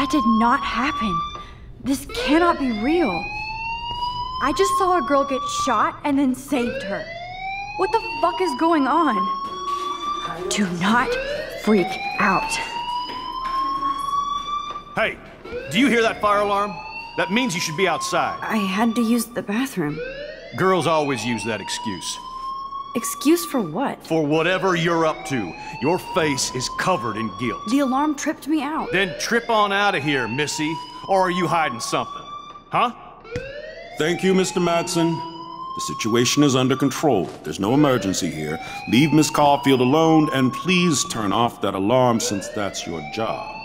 That did not happen. This cannot be real. I just saw a girl get shot and then saved her. What the fuck is going on? Do not freak out. Hey, do you hear that fire alarm? That means you should be outside. I had to use the bathroom. Girls always use that excuse. Excuse for what? For whatever you're up to, your face is covered in guilt. The alarm tripped me out. Then trip on out of here, Missy. Or are you hiding something? Huh? Thank you, Mr. Madsen. The situation is under control. There's no emergency here. Leave Miss Caulfield alone and please turn off that alarm since that's your job.